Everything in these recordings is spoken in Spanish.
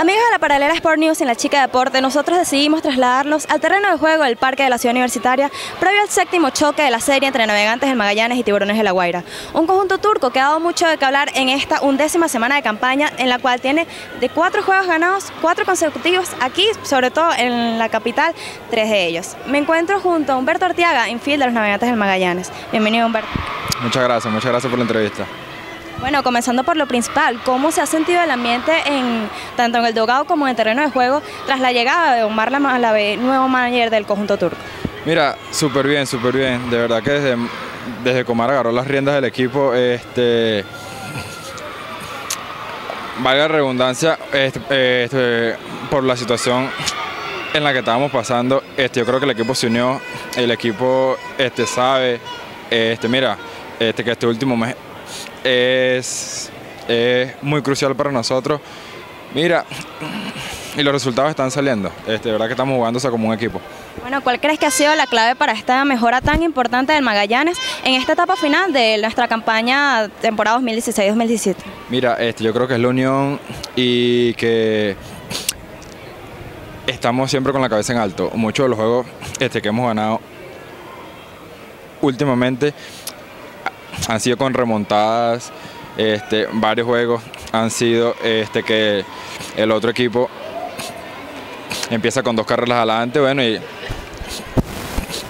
Amigos de la Paralela Sport News en la Chica Deporte, nosotros decidimos trasladarnos al terreno de juego del Parque de la Ciudad Universitaria previo al séptimo choque de la serie entre Navegantes del Magallanes y Tiburones de la Guaira. Un conjunto turco que ha dado mucho de qué hablar en esta undécima semana de campaña en la cual tiene de cuatro juegos ganados, cuatro consecutivos aquí, sobre todo en la capital, tres de ellos. Me encuentro junto a Humberto Artiaga, infiel de los Navegantes del Magallanes. Bienvenido Humberto. Muchas gracias, muchas gracias por la entrevista. Bueno, comenzando por lo principal, ¿cómo se ha sentido el ambiente en, tanto en el dogado como en el terreno de juego tras la llegada de Omar Lamalabe, nuevo manager del conjunto turco? Mira, súper bien, súper bien. De verdad que desde, desde que Omar agarró las riendas del equipo, este, valga la redundancia, este, este, por la situación en la que estábamos pasando, este, yo creo que el equipo se unió, el equipo este, sabe, este, mira, este, que este último mes es, muy crucial para nosotros. Mira, y los resultados están saliendo. Este, de verdad que estamos jugándose como un equipo. Bueno, ¿cuál crees que ha sido la clave para esta mejora tan importante del Magallanes en esta etapa final de nuestra campaña temporada 2016-2017? Mira, este, yo creo que es la unión y que estamos siempre con la cabeza en alto. Muchos de los juegos este, que hemos ganado últimamente han sido con remontadas, este, varios juegos han sido este, que el otro equipo empieza con dos carreras adelante, bueno, y,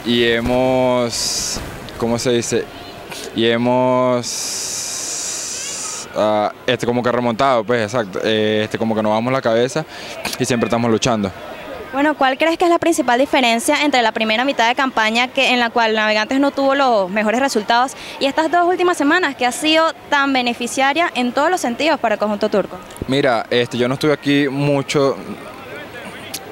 y hemos, ¿cómo se dice? Y hemos, uh, este, como que remontado, pues, exacto, este, como que nos vamos la cabeza y siempre estamos luchando. Bueno, ¿cuál crees que es la principal diferencia entre la primera mitad de campaña que, en la cual Navegantes no tuvo los mejores resultados y estas dos últimas semanas que ha sido tan beneficiaria en todos los sentidos para el conjunto turco? Mira, este, yo no estuve aquí mucho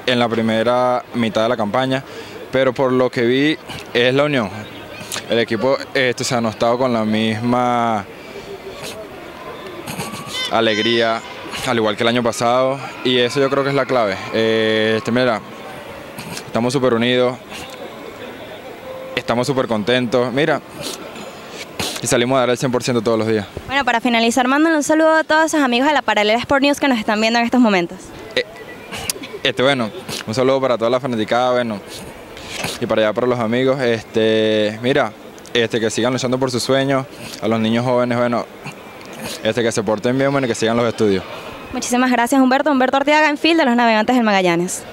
en la primera mitad de la campaña, pero por lo que vi es la unión. El equipo este, se ha notado con la misma alegría, al igual que el año pasado, y eso yo creo que es la clave. Eh, este, mira, estamos súper unidos, estamos súper contentos, mira, y salimos a dar el 100% todos los días. Bueno, para finalizar, mándale un saludo a todos esos amigos de la Paralela Sport News que nos están viendo en estos momentos. Eh, este, bueno, un saludo para toda la fanaticada, bueno, y para allá para los amigos, este, mira, este, que sigan luchando por sus sueños, a los niños jóvenes, bueno, este, que se porten bien, bueno, y que sigan los estudios. Muchísimas gracias Humberto. Humberto Arteaga en Fil de los Navegantes del Magallanes.